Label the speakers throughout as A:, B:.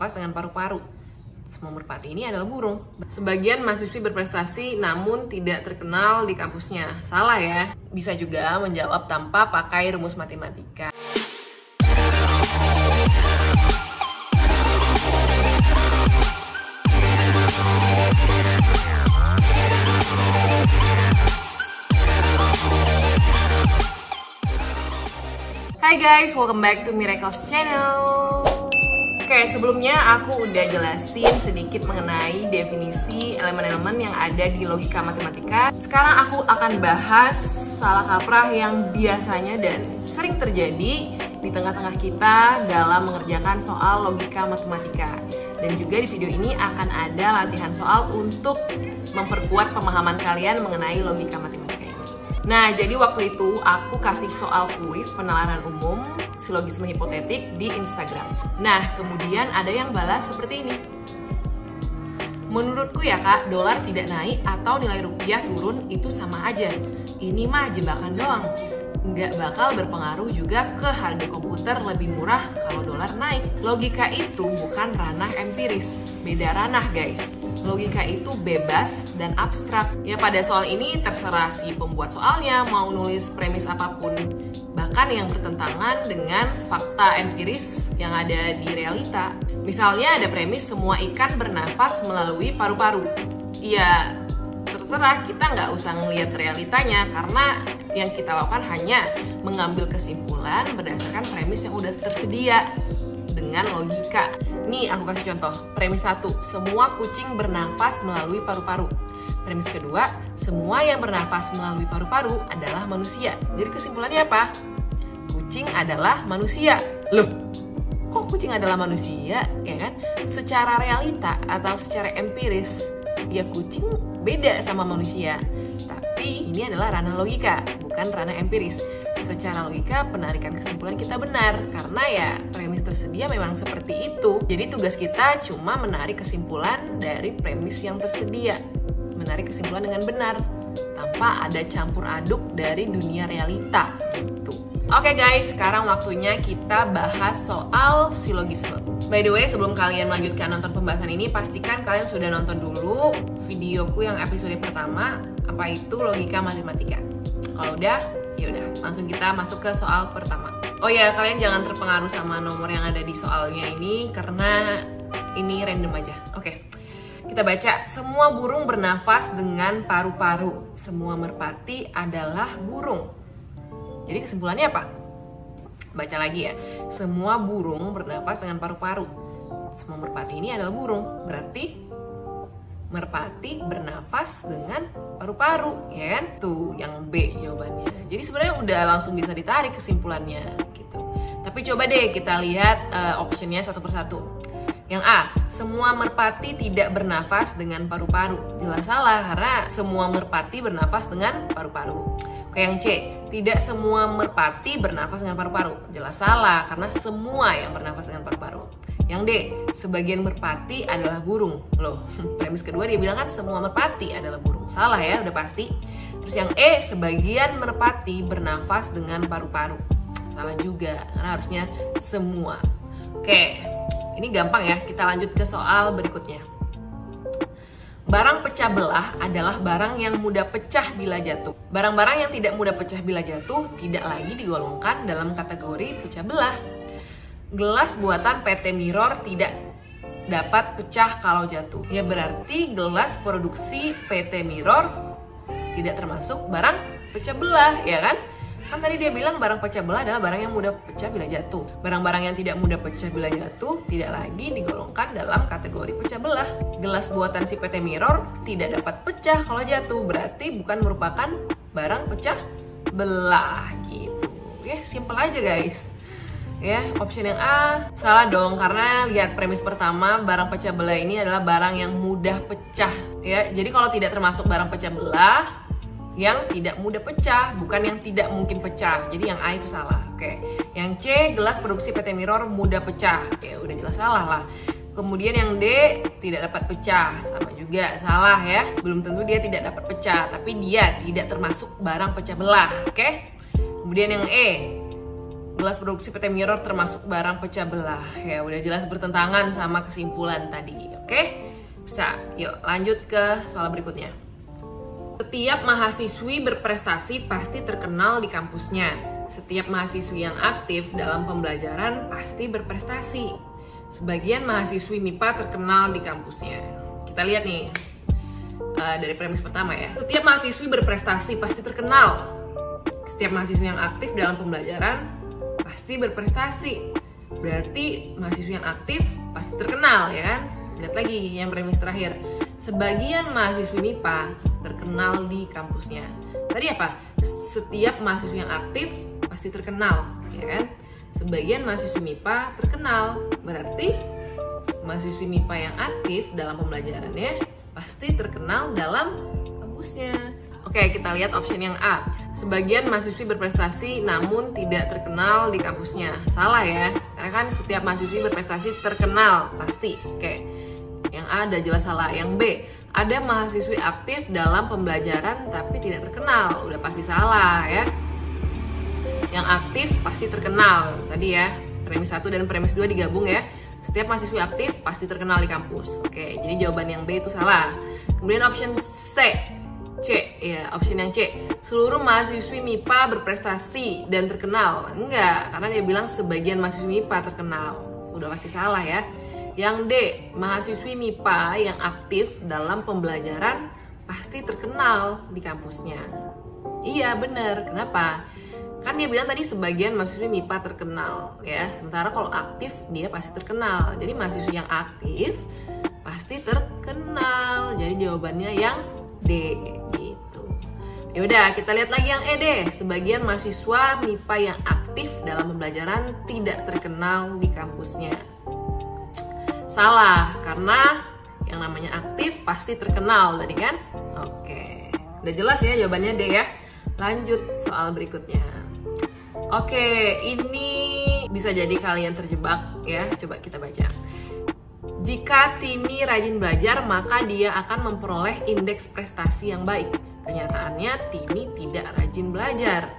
A: bernafas dengan paru-paru. Semua merpati ini adalah burung. Sebagian mahasiswi berprestasi namun tidak terkenal di kampusnya. Salah ya. Bisa juga menjawab tanpa pakai rumus matematika. Hai guys, welcome back to Miracles Channel. Oke, sebelumnya aku udah jelasin sedikit mengenai definisi elemen-elemen yang ada di logika matematika. Sekarang aku akan bahas salah kaprah yang biasanya dan sering terjadi di tengah-tengah kita dalam mengerjakan soal logika matematika. Dan juga di video ini akan ada latihan soal untuk memperkuat pemahaman kalian mengenai logika matematika. Nah, jadi waktu itu aku kasih soal kuis penalaran umum silogisme hipotetik di Instagram. Nah, kemudian ada yang balas seperti ini. Menurutku ya kak, dolar tidak naik atau nilai rupiah turun itu sama aja. Ini mah jebakan doang. Nggak bakal berpengaruh juga ke harga komputer lebih murah kalau dolar naik. Logika itu bukan ranah empiris, beda ranah guys. Logika itu bebas dan abstrak. Ya pada soal ini terserah si pembuat soalnya mau nulis premis apa pun bahkan yang bertentangan dengan fakta empiris yang ada di realita. Misalnya ada premis semua ikan bernafas melalui paru-paru. Ya terserah kita nggak usah ngelihat realitanya karena yang kita lakukan hanya mengambil kesimpulan berdasarkan premis yang udah tersedia dengan logika. Nih aku kasih contoh. Premis satu, semua kucing bernafas melalui paru-paru. Premis kedua, semua yang bernafas melalui paru-paru adalah manusia. Jadi kesimpulannya apa? Kucing adalah manusia. Loh, kok kucing adalah manusia? Ya kan? Secara realita atau secara empiris, ya kucing beda sama manusia. Tapi ini adalah ranah logika, bukan ranah empiris secara logika penarikan kesimpulan kita benar karena ya premis tersedia memang seperti itu. Jadi tugas kita cuma menarik kesimpulan dari premis yang tersedia. Menarik kesimpulan dengan benar tanpa ada campur aduk dari dunia realita gitu. Oke okay guys, sekarang waktunya kita bahas soal silogisme. By the way, sebelum kalian melanjutkan nonton pembahasan ini, pastikan kalian sudah nonton dulu videoku yang episode pertama, apa itu logika matematika. Kalau udah, ya udah langsung kita masuk ke soal pertama. Oh ya kalian jangan terpengaruh sama nomor yang ada di soalnya ini karena ini random aja. Oke kita baca. Semua burung bernafas dengan paru-paru. Semua merpati adalah burung jadi kesimpulannya apa baca lagi ya semua burung bernafas dengan paru-paru semua merpati ini adalah burung berarti merpati bernafas dengan paru-paru, ya kan? Tuh yang B jawabannya. Jadi sebenarnya udah langsung bisa ditarik kesimpulannya gitu. Tapi coba deh kita lihat uh, optionnya satu persatu. Yang A, semua merpati tidak bernafas dengan paru-paru. Jelas salah karena semua merpati bernafas dengan paru-paru. Oke yang C, tidak semua merpati bernafas dengan paru-paru. Jelas salah karena semua yang bernafas dengan paru-paru. Yang D, sebagian merpati adalah burung. Loh, premis kedua dia bilang kan semua merpati adalah burung. Salah ya, udah pasti. Terus yang E, sebagian merpati bernafas dengan paru-paru. Salah juga, karena harusnya semua. Oke, ini gampang ya. Kita lanjut ke soal berikutnya. Barang pecah belah adalah barang yang mudah pecah bila jatuh. Barang-barang yang tidak mudah pecah bila jatuh tidak lagi digolongkan dalam kategori pecah belah gelas buatan PT Mirror tidak dapat pecah kalau jatuh. Ya berarti gelas produksi PT Mirror tidak termasuk barang pecah belah, ya kan? Kan tadi dia bilang barang pecah belah adalah barang yang mudah pecah bila jatuh. Barang-barang yang tidak mudah pecah bila jatuh tidak lagi digolongkan dalam kategori pecah belah. Gelas buatan si PT Mirror tidak dapat pecah kalau jatuh, berarti bukan merupakan barang pecah belah gitu. Ya, simple aja guys ya option yang A salah dong karena lihat premis pertama barang pecah belah ini adalah barang yang mudah pecah ya jadi kalau tidak termasuk barang pecah belah yang tidak mudah pecah bukan yang tidak mungkin pecah jadi yang A itu salah oke yang C gelas produksi PT Mirror mudah pecah ya udah jelas salah lah Kemudian yang D tidak dapat pecah, sama juga salah ya. Belum tentu dia tidak dapat pecah, tapi dia tidak termasuk barang pecah belah, oke? Kemudian yang E gelas produksi PT Mirror termasuk barang pecah belah. Ya udah jelas bertentangan sama kesimpulan tadi. Oke? Bisa. Yuk lanjut ke soal berikutnya. Setiap mahasiswi berprestasi pasti terkenal di kampusnya. Setiap mahasiswi yang aktif dalam pembelajaran pasti berprestasi. Sebagian mahasiswi MIPA terkenal di kampusnya. Kita lihat nih uh, dari premis pertama ya. Setiap mahasiswi berprestasi pasti terkenal. Setiap mahasiswi yang aktif dalam pembelajaran pasti berprestasi. Berarti mahasiswa yang aktif pasti terkenal ya kan? Lihat lagi yang premis terakhir. Sebagian mahasiswa MIPA terkenal di kampusnya. Tadi apa? Setiap mahasiswa yang aktif pasti terkenal, ya kan? Sebagian mahasiswa MIPA terkenal. Berarti mahasiswa MIPA yang aktif dalam pembelajarannya pasti terkenal dalam kampusnya. Oke, kita lihat option yang A. Sebagian mahasiswi berprestasi namun tidak terkenal di kampusnya. Salah ya, karena kan setiap mahasiswi berprestasi terkenal, pasti. Oke, yang A ada jelas salah. Yang B, ada mahasiswi aktif dalam pembelajaran tapi tidak terkenal. Udah pasti salah ya. Yang aktif pasti terkenal. Tadi ya, premis 1 dan premis 2 digabung ya. Setiap mahasiswa aktif pasti terkenal di kampus. Oke, jadi jawaban yang B itu salah. Kemudian option C. C, ya, option yang C. Seluruh mahasiswi MIPA berprestasi dan terkenal. Enggak, karena dia bilang sebagian mahasiswi MIPA terkenal. Udah pasti salah ya. Yang D, mahasiswi MIPA yang aktif dalam pembelajaran pasti terkenal di kampusnya. Iya, bener. Kenapa? kan dia bilang tadi sebagian mahasiswa MIPA terkenal ya sementara kalau aktif dia pasti terkenal jadi mahasiswa yang aktif pasti terkenal jadi jawabannya yang D gitu ya udah kita lihat lagi yang E deh sebagian mahasiswa MIPA yang aktif dalam pembelajaran tidak terkenal di kampusnya salah karena yang namanya aktif pasti terkenal tadi kan oke udah jelas ya jawabannya D ya lanjut soal berikutnya Oke, ini bisa jadi kalian terjebak ya. Coba kita baca. Jika Tini rajin belajar, maka dia akan memperoleh indeks prestasi yang baik. Kenyataannya Tini tidak rajin belajar.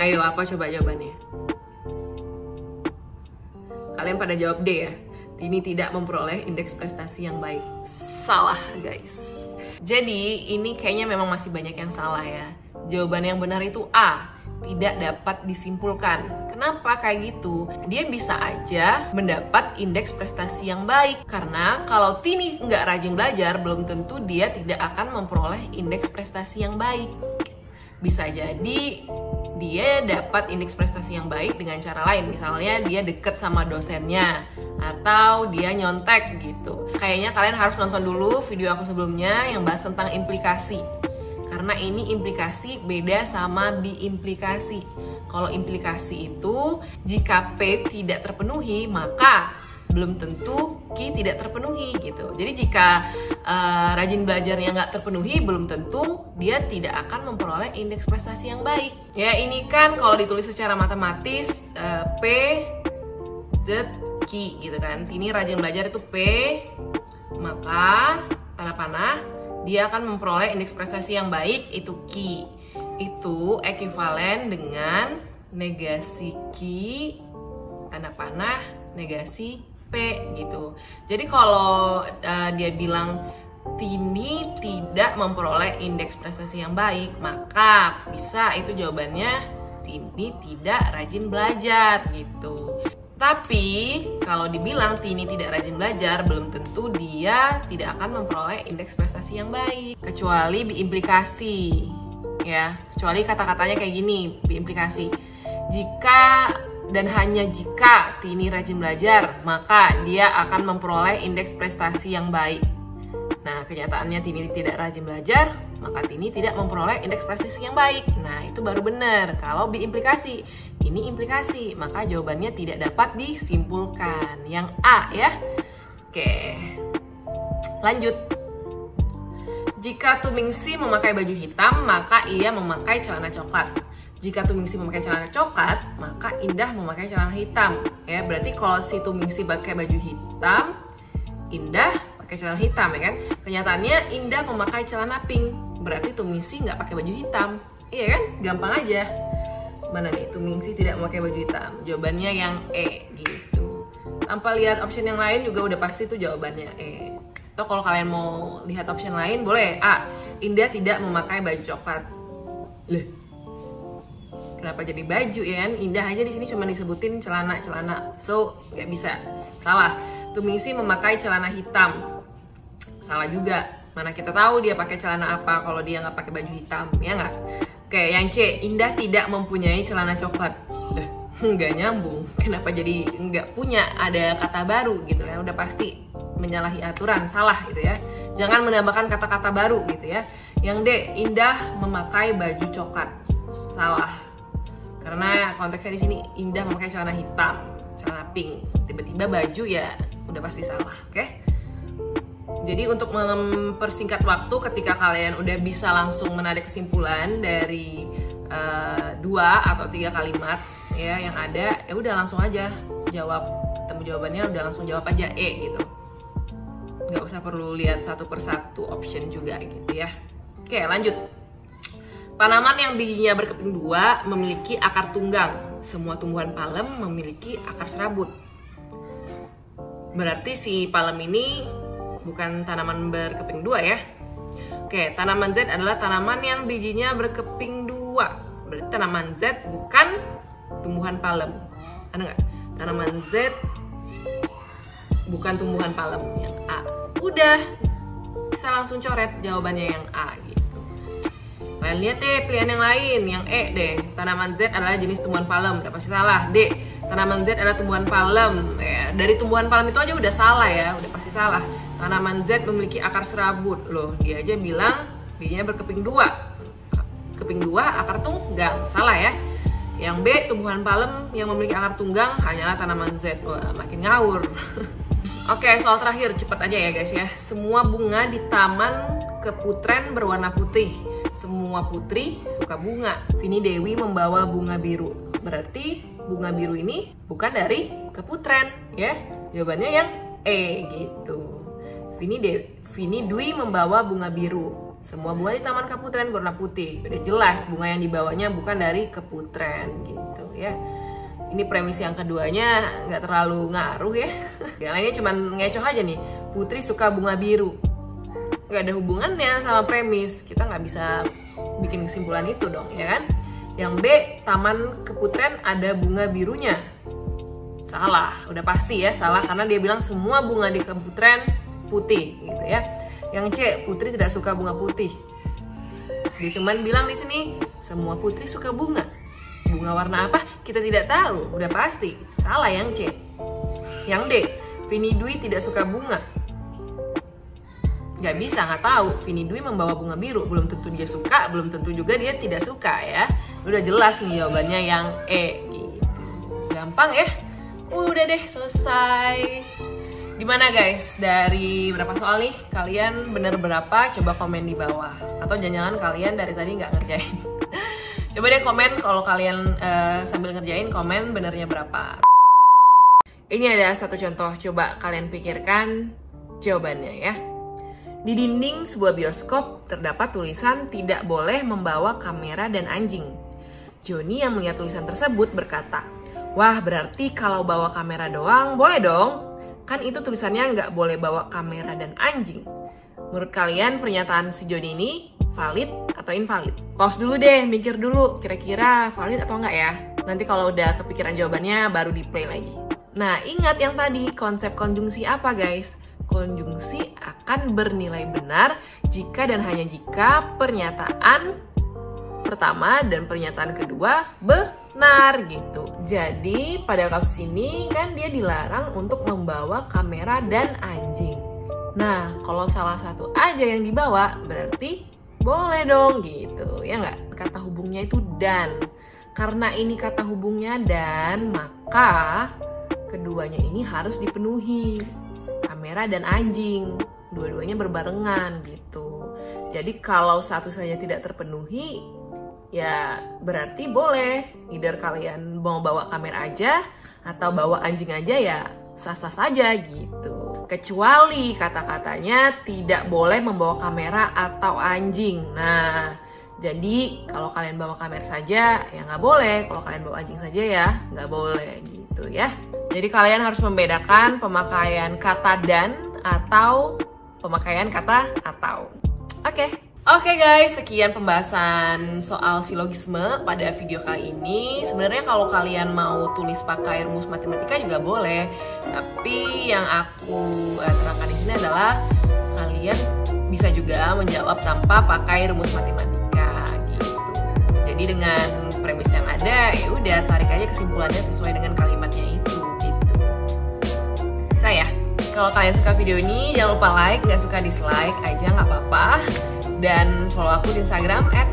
A: Ayo, apa coba jawabannya? Kalian pada jawab D ya. Tini tidak memperoleh indeks prestasi yang baik. Salah, guys. Jadi, ini kayaknya memang masih banyak yang salah ya. Jawaban yang benar itu A tidak dapat disimpulkan. Kenapa kayak gitu? Dia bisa aja mendapat indeks prestasi yang baik karena kalau Tini nggak rajin belajar belum tentu dia tidak akan memperoleh indeks prestasi yang baik. Bisa jadi dia dapat indeks prestasi yang baik dengan cara lain, misalnya dia deket sama dosennya atau dia nyontek gitu. Kayaknya kalian harus nonton dulu video aku sebelumnya yang bahas tentang implikasi karena ini implikasi beda sama biimplikasi. Kalau implikasi itu jika P tidak terpenuhi maka belum tentu Q tidak terpenuhi gitu. Jadi jika uh, rajin belajarnya nggak terpenuhi, belum tentu dia tidak akan memperoleh indeks prestasi yang baik. Ya ini kan kalau ditulis secara matematis uh, P Z Q gitu kan. Ini rajin belajar itu P, maka tanda panah dia akan memperoleh indeks prestasi yang baik itu Q. Itu ekuivalen dengan negasi Q tanda panah negasi P gitu. Jadi kalau uh, dia bilang Tini tidak memperoleh indeks prestasi yang baik, maka bisa itu jawabannya Tini tidak rajin belajar gitu. Tapi kalau dibilang Tini tidak rajin belajar, belum tentu dia tidak akan memperoleh indeks prestasi yang baik. Kecuali biimplikasi, ya. Kecuali kata-katanya kayak gini, biimplikasi. Jika dan hanya jika Tini rajin belajar, maka dia akan memperoleh indeks prestasi yang baik. Nah, kenyataannya Tini tidak rajin belajar, maka Tini tidak memperoleh indeks prestasi yang baik. Nah, itu baru benar. Kalau biimplikasi, ini implikasi, maka jawabannya tidak dapat disimpulkan. Yang A ya. Oke. Lanjut. Jika Tumingsi memakai baju hitam, maka ia memakai celana coklat. Jika Tumingsi memakai celana coklat, maka Indah memakai celana hitam. Ya, berarti kalau si Tumingsi pakai baju hitam, Indah pakai celana hitam ya kan? Kenyataannya Indah memakai celana pink. Berarti Tumingsi nggak pakai baju hitam. Iya kan? Gampang aja. mana nih Tumingsi tidak memakai baju hitam jawabannya yang E gitu tanpa lihat option yang lain juga udah pasti tuh jawabannya E atau kalau kalian mau lihat option lain boleh A Indah tidak memakai baju coklat Leh. Kenapa jadi baju ya kan? Indah aja di sini cuma disebutin celana-celana. So, nggak bisa. Salah. Tumingsi memakai celana hitam. Salah juga. Mana kita tahu dia pakai celana apa kalau dia nggak pakai baju hitam, ya nggak? Oke, yang C, Indah tidak mempunyai celana coklat. Dah, nggak nyambung. Kenapa jadi nggak punya? Ada kata baru gitu ya? Udah pasti menyalahi aturan, salah gitu ya. Jangan menambahkan kata-kata baru gitu ya. Yang D, Indah memakai baju coklat. Salah. Karena konteksnya di sini Indah memakai celana hitam, celana pink. Tiba-tiba baju ya udah pasti salah, oke? Okay? Jadi untuk mempersingkat waktu ketika kalian udah bisa langsung menarik kesimpulan dari uh, dua atau tiga kalimat ya yang ada, ya udah langsung aja jawab ketemu jawabannya udah langsung jawab aja E gitu. Nggak usah perlu lihat satu persatu option juga gitu ya. Oke lanjut. Tanaman yang bijinya berkeping dua memiliki akar tunggang. Semua tumbuhan palem memiliki akar serabut. Berarti si palem ini bukan tanaman berkeping dua ya. Oke, tanaman Z adalah tanaman yang bijinya berkeping dua. Berarti tanaman Z bukan tumbuhan palem. Ada nggak? Tanaman Z bukan tumbuhan palem yang A. Udah, bisa langsung coret jawabannya yang A gitu. Kalian lihat deh pilihan yang lain, yang E deh. Tanaman Z adalah jenis tumbuhan palem, udah pasti salah. D, tanaman Z adalah tumbuhan palem. Ya, dari tumbuhan palem itu aja udah salah ya, udah pasti salah. Tanaman Z memiliki akar serabut. Loh, dia aja bilang bijinya berkeping dua. Keping dua, akar tunggang. Salah ya. Yang B, tumbuhan palem yang memiliki akar tunggang hanyalah tanaman Z. Wah, makin ngawur. Oke, soal terakhir, cepat aja ya guys ya. Semua bunga di taman keputren berwarna putih. Semua putri suka bunga. Vini Dewi membawa bunga biru. Berarti bunga biru ini bukan dari keputren, ya. Jawabannya yang E gitu. Vini Dewi, Vini Dwi membawa bunga biru. Semua bunga di Taman Keputren berwarna putih. Udah jelas bunga yang dibawanya bukan dari keputren gitu ya. Ini premisi yang keduanya nggak terlalu ngaruh ya. Yang lainnya cuma ngecoh aja nih. Putri suka bunga biru. Nggak ada hubungannya sama premis. Kita nggak bisa bikin kesimpulan itu dong ya kan? Yang B taman keputren ada bunga birunya. Salah. Udah pasti ya salah. Karena dia bilang semua bunga di keputren putih gitu ya. Yang C putri tidak suka bunga putih. Dia cuman bilang di sini semua putri suka bunga bunga warna apa kita tidak tahu. Udah pasti. Salah yang C. Yang D. Vini Dwi tidak suka bunga. Nggak bisa nggak tahu. Vini Dwi membawa bunga biru. Belum tentu dia suka belum tentu juga dia tidak suka ya. Udah jelas nih jawabannya yang E gitu. Gampang ya? Udah deh selesai. Gimana guys? Dari berapa soal nih? Kalian bener berapa? Coba komen di bawah. Atau jangan-jangan kalian dari tadi nggak ngerjain coba deh komen kalau kalian uh, sambil ngerjain komen benernya berapa ini ada satu contoh coba kalian pikirkan jawabannya ya di dinding sebuah bioskop terdapat tulisan tidak boleh membawa kamera dan anjing. Joni yang melihat tulisan tersebut berkata, Wah berarti kalau bawa kamera doang boleh dong. Kan itu tulisannya nggak boleh bawa kamera dan anjing. Menurut kalian pernyataan si Joni ini valid atau invalid? Pause dulu deh, mikir dulu kira-kira valid atau enggak ya. Nanti kalau udah kepikiran jawabannya baru di play lagi. Nah ingat yang tadi konsep konjungsi apa guys? konjungsi akan bernilai benar jika dan hanya jika pernyataan pertama dan pernyataan kedua benar gitu. Jadi pada kasus ini kan dia dilarang untuk membawa kamera dan anjing. Nah kalau salah satu aja yang dibawa berarti boleh dong gitu. Ya nggak? Kata hubungnya itu dan. Karena ini kata hubungnya dan maka keduanya ini harus dipenuhi. Kamera dan anjing. Dua-duanya berbarengan gitu. Jadi kalau satu saja tidak terpenuhi ya berarti boleh. Either kalian mau bawa kamera aja atau bawa anjing aja ya sah-sah saja gitu kecuali kata-katanya tidak boleh membawa kamera atau anjing nah Jadi kalau kalian bawa kamera saja ya nggak boleh, kalau kalian bawa anjing saja ya nggak boleh gitu ya. Jadi kalian harus membedakan pemakaian kata dan atau pemakaian kata atau. Oke. Okay. Oke okay guys, sekian pembahasan soal silogisme pada video kali ini. Sebenarnya kalau kalian mau tulis pakai rumus matematika juga boleh, tapi yang aku eh, terapkan di sini adalah kalian bisa juga menjawab tanpa pakai rumus matematika gitu. Jadi dengan premis yang ada, ya udah tarik aja kesimpulannya sesuai dengan kalimatnya itu gitu. Saya, kalau kalian suka video ini jangan lupa like, nggak suka dislike aja nggak apa-apa dan follow aku di Instagram at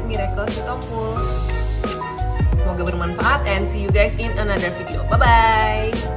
A: Semoga bermanfaat and see you guys in another video. Bye-bye!